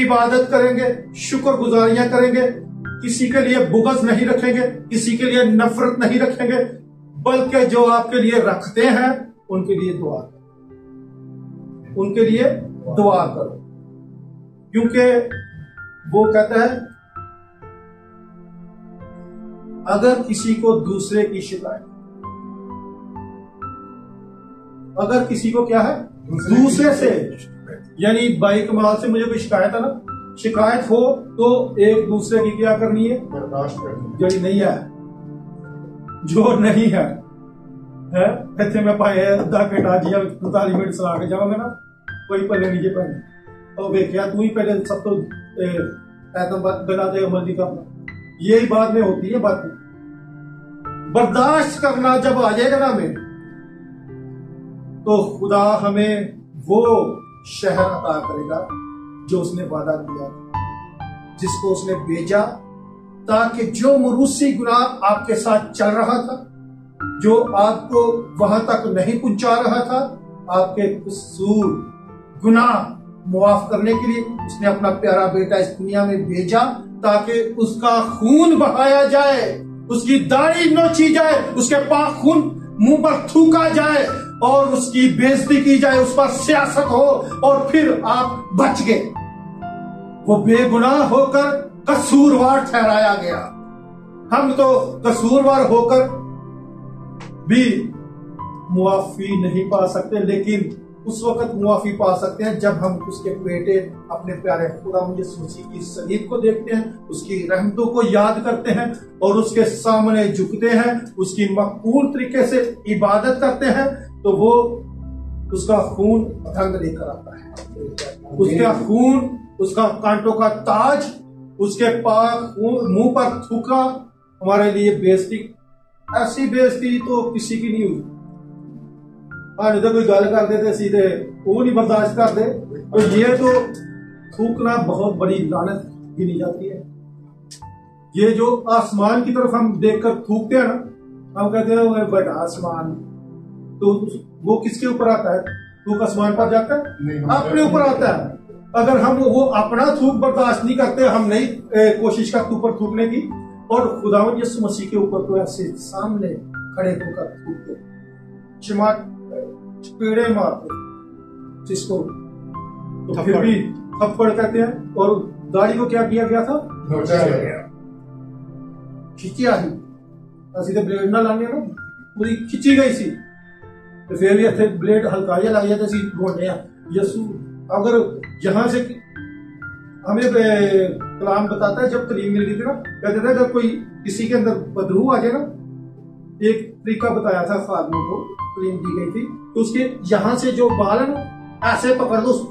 इबादत करेंगे शुक्र गुजारियाँ करेंगे, किसी के लिए बुगज नहीं रखेंगे, किसी के लिए नफरत नहीं रखेंगे, बल्कि जो आपके लिए रखते हैं, उनके लिए दुआ करो। उनके लिए दुआ करो। क्योंकि वो कहता है, अगर किसी को दूसरे की शिकायत अगर किसी को क्या है? दूसरे से। यानी बाइक कमाल से मुझे कोई शिकायत है ना? शिकायत हो तो एक दूसरे की क्या करनी है? बर्दाश्त करनी जो नहीं है। जो नहीं है है? इतने में पाए अद्धा घंटा जी पैंतालीस मिनट चला के जाओगे ना कोई पहले नहीं पानी और देखिया तू ही पहले सब तो बना देगा मर्ज़ी का। यही बात में होती है बात बर्दाश्त करना जब आ जाएगा ना मेरे तो खुदा हमें वो शहर अता करेगा जो उसने वादा किया जिसको उसने भेजा ताकि जो मरूसी गुनाह आपके साथ चल रहा था, जो आपको वहाँ तक नहीं पहुँचा रहा था, आपके कसूर, गुनाह मुआफ करने के लिए उसने अपना प्यारा बेटा इस दुनिया में भेजा ताकि उसका खून बहाया जाए, उसकी दाढ़ी नोची जाए, उसके पाक खून मुँह पर थूका जाए और उसकी बेइज्जती की जाए, उस पर सियासत हो और फिर आप बच गए। वो बेगुनाह होकर कसूरवार ठहराया गया। हम तो कसूरवार होकर भी मुआफी नहीं पा सकते, लेकिन उस वक्त मुआफी पा सकते हैं जब हम उसके बेटे, अपने प्यारे खुदा सूची की सलीब को देखते हैं, उसकी रहमतों को याद करते हैं और उसके सामने झुकते हैं, उसकी मकबूल तरीके से इबादत करते हैं तो वो उसका खून रंग लेकर आता है। उसका खून उसका कांटों का ताज उसके पाक मुँह पर थूका हमारे लिए बेइज्जती। ऐसी बेइज्जती तो किसी की नहीं हुई। हाँ तो कोई गल करते थे सीधे वो नहीं बर्दाश्त करते तो ये तो थूकना बहुत बड़ी लानत गिनी जाती है। ये जो आसमान की तरफ़ हम देखकर थूकते हैं ना हम कहते हैं बड़ा आसमान। तो वो किसके ऊपर आता है? तो थूक आसमान पर जाता है? अपने ऊपर आता है। अगर हम वो अपना थूक बर्दाश्त नहीं करते हम नहीं ए, कोशिश करते ऊपर थूकने की और खुदा यसु मसीह के ऊपर तो ऐसे सामने खड़े होकर थूकते चिमा पेड़े मारते जिसको तो फिर भी थप्पड़ कहते हैं और गाड़ी को क्या किया गया था? खिंचिया ही। ऐसी तो ब्लेड ना लाने ना पूरी खिंची गई सी। ਤੇ ਫਿਰ ਵੀ ਇੱਥੇ ਬਲੇਡ ਹਲਕਾ ਜਿਹਾ ਲੱਗ ਜਾਂਦਾ ਸੀ ਗੋਂਡੇ ਆ यसु अगर यहाँ से हमें कलाम बताता है जब तलीम मिल रही थी ना कहते थे जब कोई किसी के अंदर बदबू आ जाए ना एक तरीका बताया था खादमों को तलीम दी गई थी तो उसके यहाँ से जो बाल है ना ऐसे पकड़ दो उस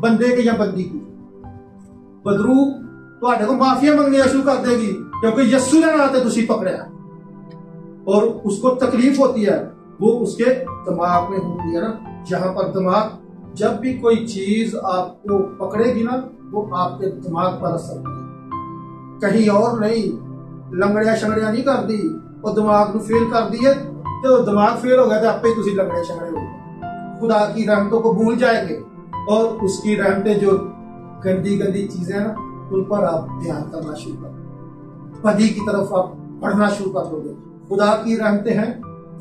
बंदे के या बंदी की बदरू ਤੁਹਾਡੇ को माफिया मंगनी शुरू कर देगी क्योंकि यस्सु के नाते तुसी पकड़या और उसको तकलीफ होती है वो उसके दिमाग में होती है ना, जहाँ पर दिमाग जब भी कोई चीज़ आपको पकड़ेगी ना, वो आपके दिमाग पर असर करेगी कहीं और नहीं, लंगड़िया शंगड़िया नहीं कर दी और दिमाग को फेल कर दी है तो दिमाग फेल हो गया तो आपे तुम लंगड़े शंगड़े हो खुदा की रहमतों को भूल जाएँगे, और उसकी रहमतें जो गंदी गंदी चीज़ें हैं ना, उन पर आप ध्यान करना शुरू कर बदी की तरफ़ आप बढ़ना शुरू कर दोगे। खुदा की रहमतें हैं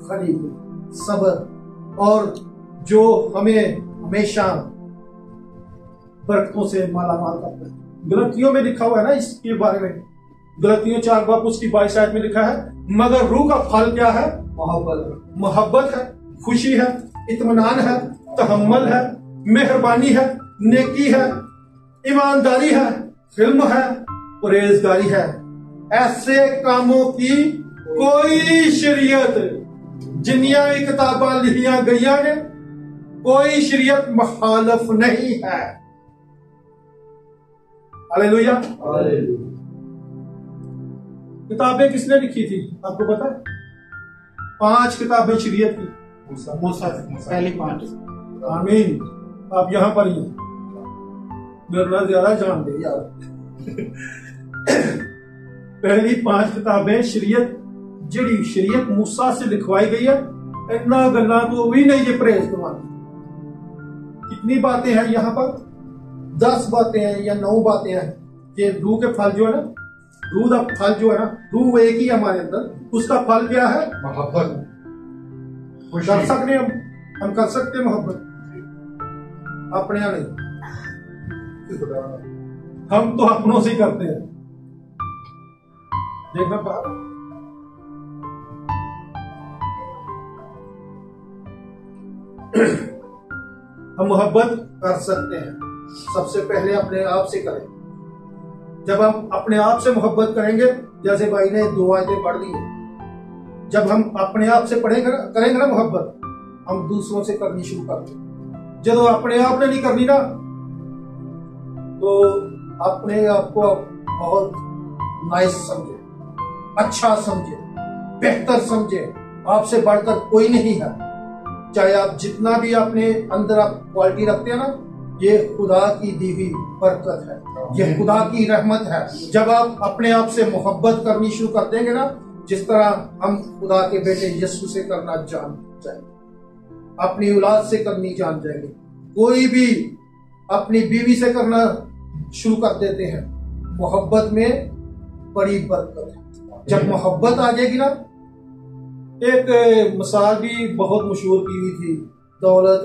खरीब सबर और जो हमें हमेशा बरकतों से माला माल करता है। गलतियों में लिखा हुआ है ना इसके बारे में। गलतियों चार बाप उसकी बाईस आयत में लिखा है, मगर रूह का फल क्या है? मोहब्बत मोहब्बत है, खुशी है, इत्मीनान है, तहम्मल है, मेहरबानी है, नेकी है, ईमानदारी है फ़िल्म है, परहेजगारी है। ऐसे कामों की कोई शरीयत जिन्निया किताबा लिखिया गई ने कोई शरीयत मुखालफ नहीं है। हालेलुया। किताबें किसने लिखी थी? आपको पता है? पाँच किताबें शरीयत की। मूसा पहली पाँच। आमीन। आप यहाँ पर ही मेरे नाल ज़्यादा जानते यार। <laughs> पहली पाँच किताबें शरीयत जड़ी शरीयत मूसा से लिखवाई गई है इतना गल्ला तो भी नहीं ये परहेज करवानी कितनी बातें हैं यहाँ पर? दस बातें हैं या नौ बातें हैं? ये रूह के फल जो है ना रूह का फल जो है ना रूह एक ही हमारे अंदर। उसका फल क्या है? मोहब्बत। कर सकते हम। हम कर सकते मोहब्बत। अपने नहीं हम तो अपनों से करते हैं। देखना बात। हम मोहब्बत कर सकते हैं। सबसे पहले अपने आप से करें। जब हम अपने आप से मोहब्बत करेंगे, जैसे भाई ने दो आयतें पढ़ है। जब हम अपने आप से पढ़ेंगे करेंगे ना मोहब्बत, हम दूसरों से करनी शुरू कर दें जब अपने आप ने नहीं करनी ना तो अपने आप को बहुत नाइस समझे अच्छा समझे, बेहतर समझे। आपसे बढ़कर कोई नहीं है। चाहे आप जितना भी अपने अंदर आप क्वालिटी रखते हैं ना ये खुदा की दी हुई बरकत है। ये खुदा की रहमत है। जब आप अपने आप से मोहब्बत करनी शुरू कर देंगे ना जिस तरह हम खुदा के बेटे यस्सु से करना जान जाएँगे। अपनी औलाद से करनी जान जाएँगे। कोई भी अपनी बीवी से करना शुरू कर देते हैं। मोहब्बत में बड़ी बरकत है। जब मोहब्बत आ जाएगी ना एक मिसाल भी बहुत मशहूर की हुई थी, दौलत,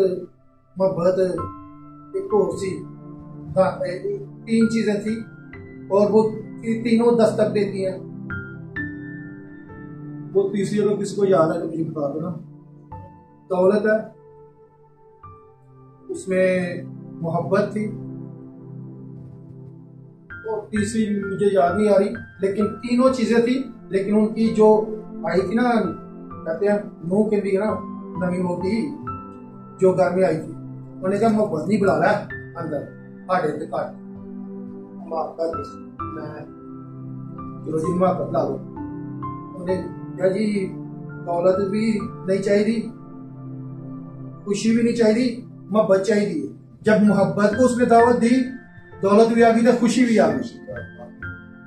मोहब्बत, एक और सी तीन चीज़ें थी, और वो तीनों दस्तक देती हैं। वो तीसरी अगर किसको याद है तो मुझे बता देना। दौलत है, उसमें मोहब्बत थी, और तीसरी मुझे याद नहीं आ रही, लेकिन तीनों चीज़ें थी, लेकिन उनकी जो आई थी ना कहते हैं नूह के लिए ना नवी मोती जो घर में आई थी। उन्होंने कहा मोहब्बत नहीं बुला रहा अंदर साढ़े ते कर दे, मैं चलो जी मोहब्बत ला लो। उन्हें कहा जी दौलत भी नहीं चाहिए खुशी भी नहीं चाहिए मोहब्बत चाहिए जब मोहब्बत को उसने दावत दी दौलत भी आ गई तो खुशी भी आ गई।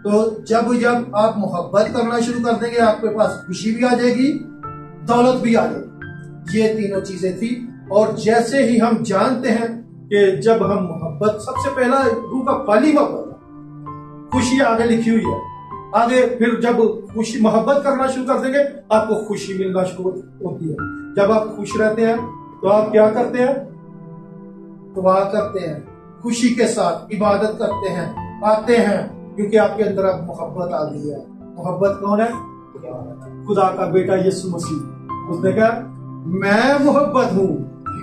तो जब जब आप मोहब्बत करना शुरू कर देंगे आपके पास खुशी भी आ जाएगी दौलत भी आ जाएगी ये तीनों चीज़ें थी। और जैसे ही हम जानते हैं कि जब हम मोहब्बत, सबसे पहला रूह का पाली मोहब्बत खुशी आगे लिखी हुई है। आगे फिर जब खुशी, मोहब्बत करना शुरू कर देंगे, आपको खुशी मिलना शुरू होती है। जब आप खुश रहते हैं तो आप क्या करते हैं? दुआ करते हैं। खुशी के साथ इबादत करते हैं। आते हैं, क्योंकि आपके अंदर अब मोहब्बत आ गई है। मोहब्बत कौन है? खुदा का बेटा यीशु मसीह। उसने कहा मैं मोहब्बत हूँ।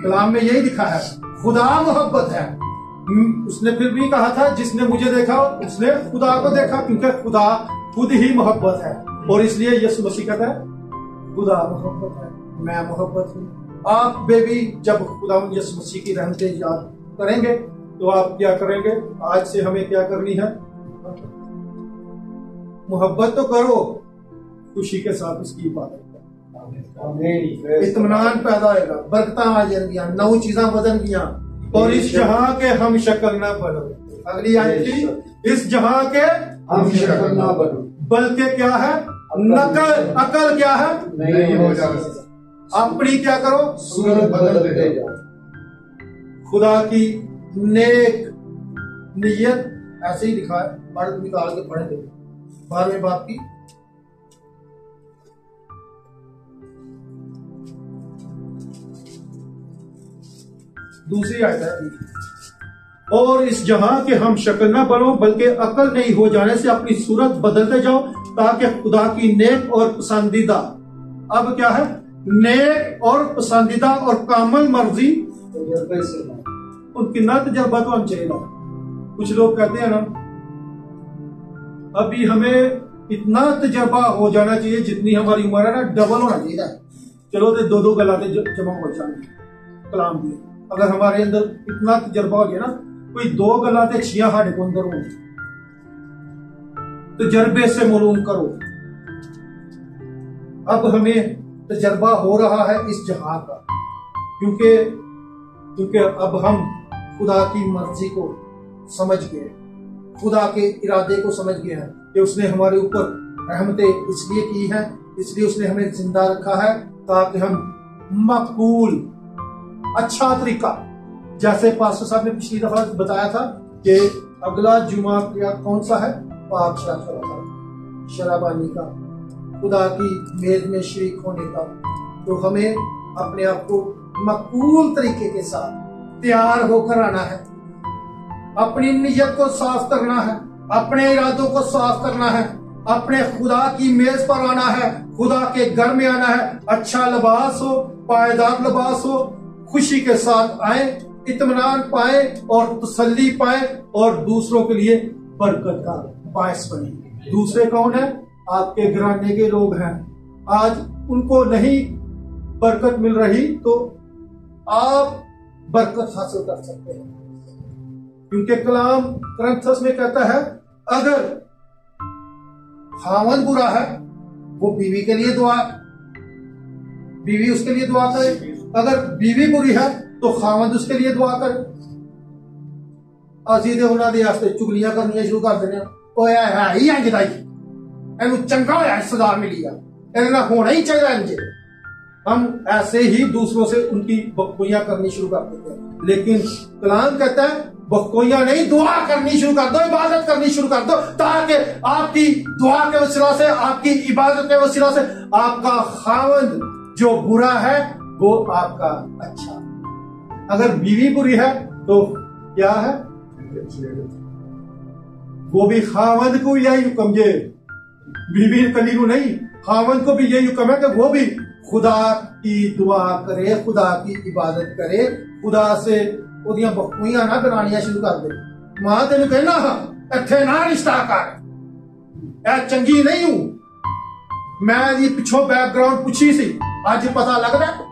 कलाम में यही लिखा है खुदा मोहब्बत है। हम्म, उसने फिर भी कहा था जिसने मुझे देखा उसने खुदा को देखा क्योंकि खुदा खुद ही मोहब्बत है। और इसलिए यीशु मसीह कहता है खुदा मोहब्बत है मैं मोहब्बत हूँ। आप बेबी जब खुदा यीशु मसीह की रहमतें याद करेंगे तो आप क्या करेंगे? आज से हमें क्या करनी है? मोहब्बत तो करो खुशी के साथ उसकी इबादत इतमान पैदा होगा बरकत आ जाएंगियाँ नौ चीजा बदल गया और इस जहाँ के हम शक्ल ना बनो अगली आयत इस जहाँ के हम शक्ल ना बनो बल्कि क्या है? नकल अकल क्या है? नहीं हो जाता अपनी क्या करो? सूरत बदल दे खुदा की नेक नियत ऐसे ही लिखा है पढ़ निकाल के पढ़े थे बारहवें बाप की दूसरी आयत है। और इस जहाँ के हम शक्ल न बनो, बल्कि अकल नहीं हो जाने से अपनी सूरत बदलते जाओ, ताकि खुदा की नेक और पसंदीदा। अब क्या है? नेक और पसंदीदा और कामल मर्ज़ी। उनकी ना तजर्बा तो हम चाहिए कुछ लोग कहते हैं ना, अभी हमें इतना तजर्बा हो जाना चाहिए जितनी हमारी उम्र है ना डबल होना चाहिए। चलो तो दो दो गलाते जमा हो जाएँगे। कलाम दिए। अगर हमारे अंदर इतना तजर्बा हो गया ना, कोई दो गलाते छिया साढ़े को अंदर हो तजर्बे से मालूम करो। अब हमें तजर्बा हो रहा है इस जहाँ का। क्योंकि क्योंकि अब हम खुदा की मर्ज़ी को समझ गए। खुदा के इरादे को समझ गए हैं कि उसने हमारे ऊपर रहमतें इसलिए की हैं, इसलिए उसने हमें ज़िंदा रखा है ताकि हम मकबूल अच्छा तरीका। जैसे पास्टर साहब ने पिछली दफ़ा बताया था कि अगला जुमा क्या कौन सा है पाक शराब शराबानी का। खुदा की मेज में शरीक होने का। तो हमें अपने आप को मकबूल तरीके के साथ तैयार होकर आना है। अपनी नीयत को साफ़ करना है। अपने इरादों को साफ़ करना है। अपने खुदा की मेज पर आना है। खुदा के घर में आना है। अच्छा लिबास हो, पायदार लिबास हो खुशी के साथ आए इतमान पाए और तसल्ली पाए और दूसरों के लिए बरकत का बायस बने। दूसरे कौन है? आपके घराने के लोग हैं। आज उनको नहीं बरकत मिल रही तो आप बरकत हासिल कर सकते हैं। क्योंकि कलाम ग्रंथस में कहता है, अगर खावन बुरा है, वो बीवी के लिए दुआ, बीवी उसके लिए दुआ करे। अगर बीवी बुरी है तो खावंद उसके लिए दुआ करे ਅਸੀਂ ਤੇ ਉਹਨਾਂ ਦੇ ਵਾਸਤੇ ਚੁਗਲੀਆਂ ਕਰਨੀਆਂ ਸ਼ੁਰੂ ਕਰ ਦਿੰਦੇ ਆ ਓਏ ਹੈ ਹੀ ਇੰਜ ਦਾ ਹੀ ਇਹਨੂੰ ਚੰਗਾ ਹੋਇਆ ਸਦਾ मिली ਆ ਇਹਦੇ ਨਾਲ ਹੋਣਾ ਹੀ ਚਾਹੀਦਾ ਇੰਜ हम ऐसे ही दूसरों से उनकी बखोइयां करनी शुरू कर देते हैं लेकिन कलाम कहता है बखोइयां नहीं दुआ करनी शुरू कर दो इबादत करनी शुरू कर दो ताकि आपकी दुआ के वसीला से आपकी इबादत के वसीला से आपका खावंद जो बुरा है वो आपका अच्छा अगर बीवी बुरी है तो क्या है वो भी खावंद को यही हुक्म ये बीवी कली को नहीं खावंद को भी यही हुक्म है कि वो भी खुदा की दुआ करे खुदा की इबादत करे खुदा से ਉਹਦੀਆਂ ਬਖੂਈਆਂ ਨਾ ਦਰਾਣੀਆਂ ਸ਼ੁਰੂ ਕਰ ਦੇ ਮਾਂ ਤੈਨੂੰ ਕਹਿਣਾ ਹਾਂ ਇੱਥੇ ਨਾ ਰਿਸ਼ਤਾ ਕਰ ਇਹ ਚੰਗੀ ਨਹੀਂ ਹੂੰ मैं ये पिछो बैकग्राउंड पूछी सी आज पता लग रहा है?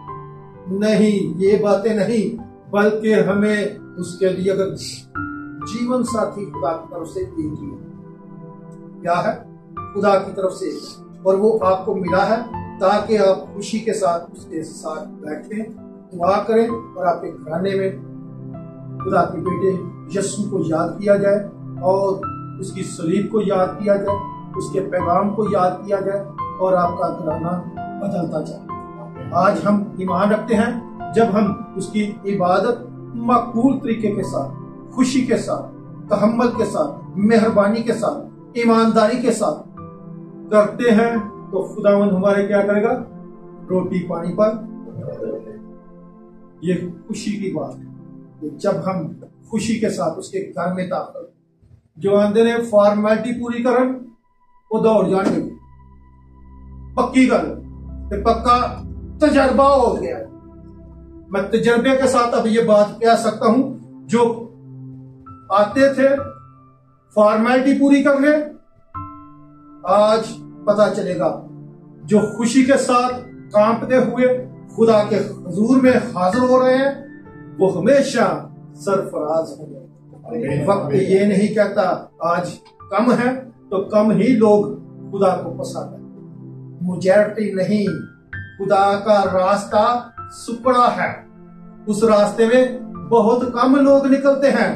नहीं, ये बातें नहीं, बल्कि हमें उसके लिए अगर जीवन साथी खुदा की तरफ़ से एक ही क्या है? खुदा की तरफ़ से और वो आपको मिला है ताकि आप खुशी के साथ उसके साथ बैठे, दुआ करें और आपके घराने में खुदा के बेटे यस्सु को याद किया जाए और उसकी सलीब को याद किया जाए, उसके पैगाम को याद किया जाए और आपका घराना बदलता जाए। आज हम ईमान रखते हैं जब हम उसकी इबादत मकबूल तरीके के साथ, खुशी के साथ, तहम्मल के साथ, मेहरबानी के साथ, ईमानदारी के साथ करते हैं तो खुदावन हमारे क्या करेगा? रोटी पानी पर। ये खुशी की बात है जब हम खुशी के साथ उसके घर में दाखिल, जो आंदे ने फॉर्मेलिटी पूरी करन, वो दौड़ जाने पक्की गल पक्का तजर्बा हो गया। मैं तजर्बे के साथ अब ये बात कह सकता हूँ जो आते थे फॉर्मेलिटी पूरी कर ले आज पता चलेगा जो खुशी के साथ कांपते हुए खुदा के हजूर में हाजिर हो रहे हैं वो हमेशा सरफराज होंगे वक्त ये नहीं कहता आज कम है तो कम ही लोग खुदा को पसंद है। मुजैरिटी नहीं खुदा का रास्ता सुपड़ा है। उस रास्ते में बहुत कम लोग निकलते हैं।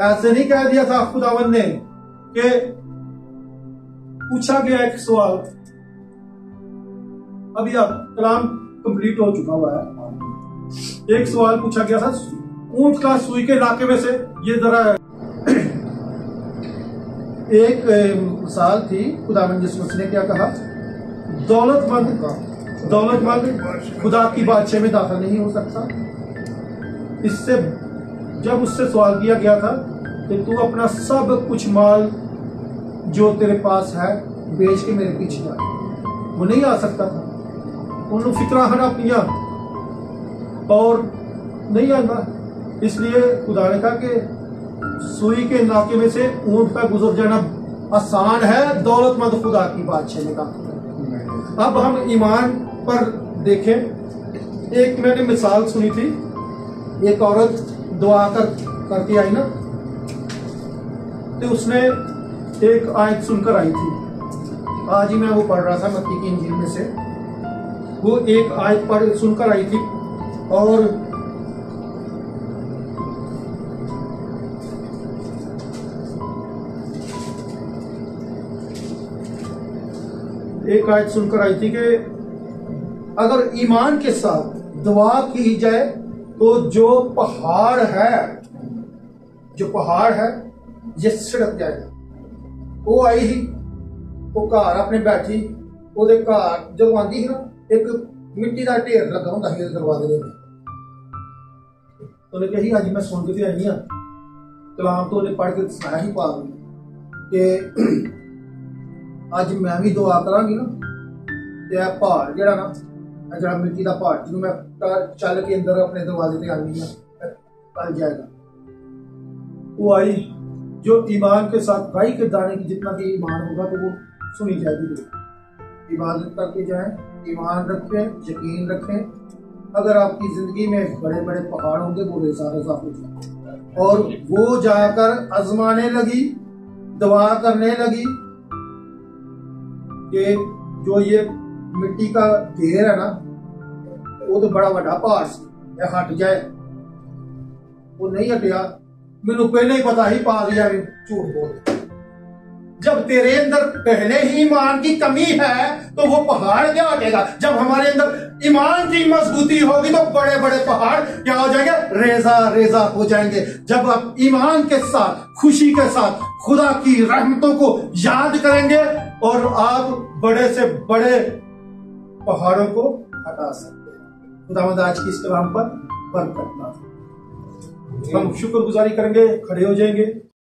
ऐसे नहीं कह दिया था खुदावन ने कि पूछा गया एक सवाल। अभी अब कलाम कंप्लीट हो चुका हुआ है। एक सवाल पूछा गया था, ऊँट का सुई के इलाके में से ये जरा एक मिसाल थी, खुदावन जिस ने क्या कहा? दौलतमंद का दौलतमंद खुदा की बादशाह में दाखिल नहीं हो सकता। इससे, जब उससे सवाल किया गया था कि तू अपना सब कुछ माल जो तेरे पास है, बेच के मेरे पीछे जा। वो नहीं आ सकता था। उन्होंने फिक्रा हरा किया और नहीं आना इसलिए खुदा ने कहा कि सुई के नाके में से ऊँट का गुजर जाना आसान है दौलतमंद खुदा की बादशाह ने कहा अब हम ईमान पर देखें, एक मैंने मिसाल सुनी थी, एक औरत दुआ कर करके आई ना तो उसने एक आयत सुनकर आई थी। आज ही मैं वो पढ़ रहा था मत्ती की इंजील में से। वो एक आयत पढ़, सुनकर आई थी और एक आयत सुनकर आई थी कि अगर ईमान के साथ दुआ की जाए तो जो पहाड़ है जो पहाड़ है ये सड़क जाएगा वो आई ही वो घर अपने बैठी ਉਹਦੇ ਘਰ ਜਦੋਂ ਆਂਦੀ ਸੀ ਨਾ ਇੱਕ ਮਿੱਟੀ ਦਾ ਢੇਰ ਲੱਗਾ ਹੁੰਦਾ ਸੀ ਉਹਦੇ ਦਰਵਾਜ਼ੇ ਦੇ ਉਹਨੇ ਕਿਹਾ ਸੀ ਅੱਜ ਮੈਂ ਸੁਣ ਕੇ ਤੇ ਆਈ ਆ ਕਲਾਮ ਤੋਂ ਉਹਨੇ ਪੜ੍ਹ ਕੇ ਸੁਣਾਇਆ ਹੀ ਪਾ ਕਿ ਅੱਜ ਮੈਂ ਵੀ ਦੁਆ ਕਰਾਂਗੀ ਨਾ ਤੇ ਇਹ ਪਹਾੜ ਜਿਹੜਾ ਨਾ ਇਹ ਜਿਹੜਾ ਮਿੱਟੀ ਦਾ ਪਹਾੜ ਜਿਹਨੂੰ ਮੈਂ ਟ- ਚੱਲ ਕੇ ਅੰਦਰ ਆਪਣੇ ਦਰਵਾਜ਼ੇ ਤੇ ਆਉਂਦੀ ਆ कल जाएगा वो आई जो ईमान के साथ भाई के दाने की जितना भी ईमान होगा तो वो सुनी जाएगी दुआ इबादत करके जाएं ईमान रखें यकीन रखें अगर आपकी जिंदगी में बड़े बड़े पहाड़ होंगे वो रेजा रेजा हो जाए और वो जाकर आजमाने लगी दवा करने लगी कि जो ये मिट्टी का ढेर है ना, वो तो बड़ा बड़ा पहाड़ सी हट जाए। वो नहीं हटिया, मैनू पहले ही पता ही पा दिया झूठ बोल। जब तेरे अंदर पहले ही ईमान की कमी है तो वो पहाड़ क्या हटेगा? जब हमारे अंदर ईमान की मजबूती होगी तो बड़े बड़े पहाड़ क्या हो जाएँगे? रेजा रेजा हो जाएँगे। जब आप ईमान के साथ, खुशी के साथ, खुदा की रहमतों को याद करेंगे, और आप बड़े से बड़े पहाड़ों को हटा सकते हैं। खुदा आज की इस कलाम पर बंद करना हम शुक्रगुजारी करेंगे, खड़े हो जाएँगे।